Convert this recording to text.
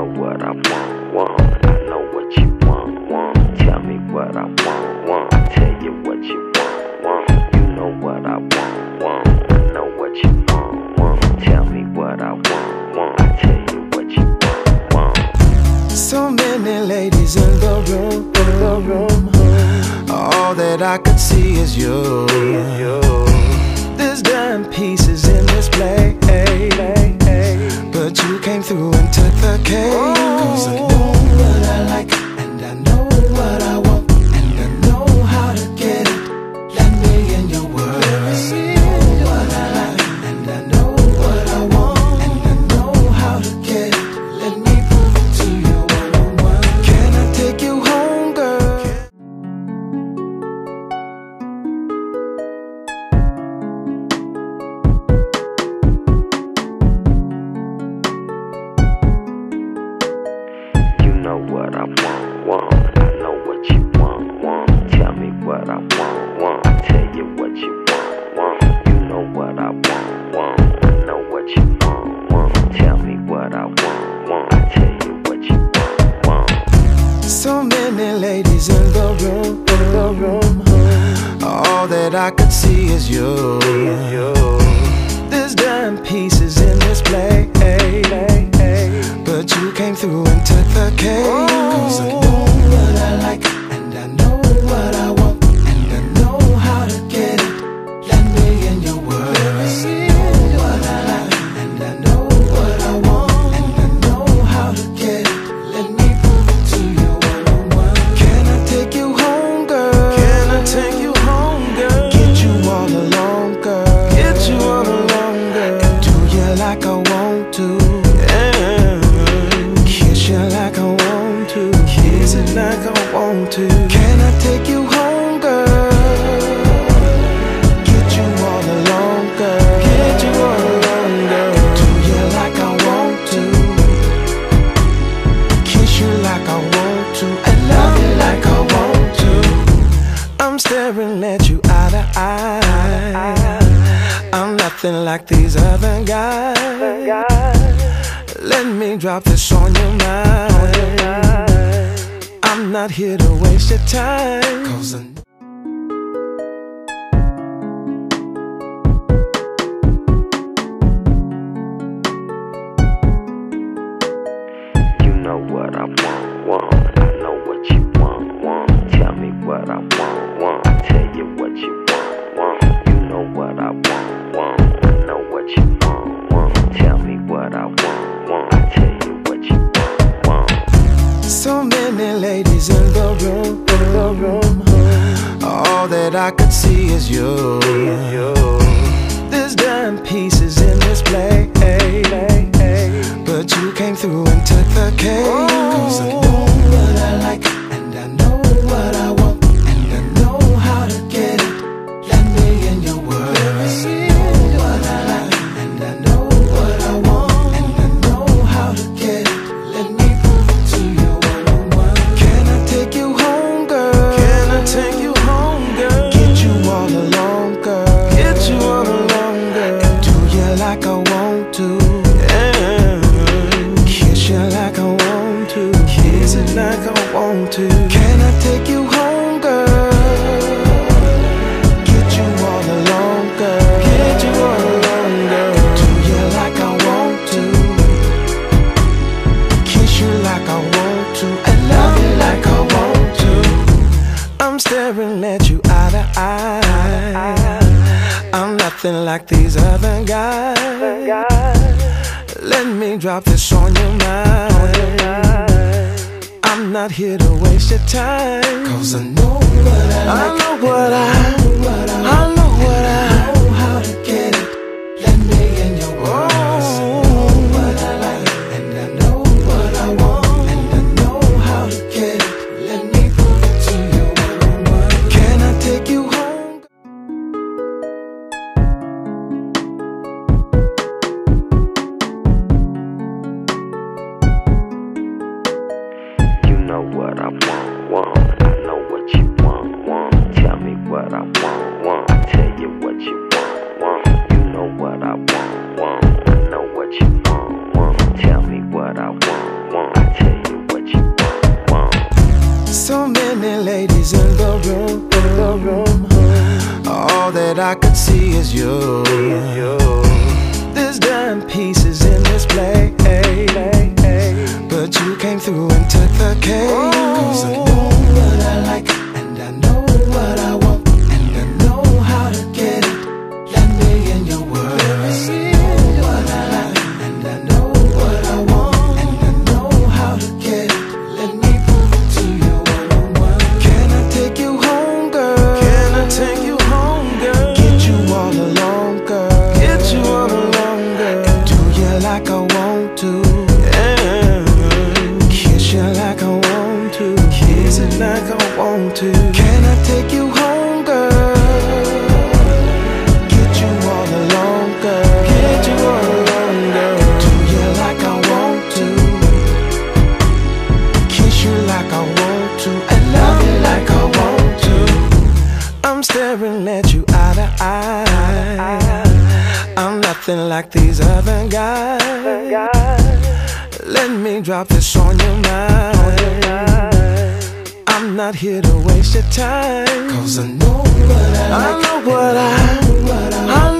know what I want, want. I know what you want, want. Tell me what I want, want. I tell you what you want, want. You know what I want, want. I know what you want, want. Tell me what I want, want. I tell you what you want, want. So many ladies in the room, in the room. All that I could see is you. There's dime pieces in this play. But you came through and took the cake. Oh. that I could see is you. There's damn pieces in this play, but you came through and took the cake. Cause I know what I like. like these other guys. Let me drop this on your mind. I'm not here to waste your time. Cause that I could see is you. There's dime pieces in this play, but you came through and took the cake. Cause I know what I like. like I want to. Can I take you home, girl? Get you all alone, girl. Get you all alone, girl. Do you like I want to? Kiss you like I want to. I love you like I want to. I'm staring at you eye to eye. I'm nothing like these other guys. Let me drop this on your mind. On your mind. I'm not here to waste your time. Cause I want, want. I tell you what you want, want. You know what I want, want. I know what you want, want. Tell me what I want, want. I tell you what you want, want. So many ladies in the room, in the room. All that I could see is you. There's dime pieces in this play, but you came through and took the cake. Oh, Cause I know what I like. like I want to. Yeah. Kiss you like I want to. Kiss it like I want to. Let me drop this on your mind. I'm not here to waste your time. Cause I know what I, I know what I, I know what I, I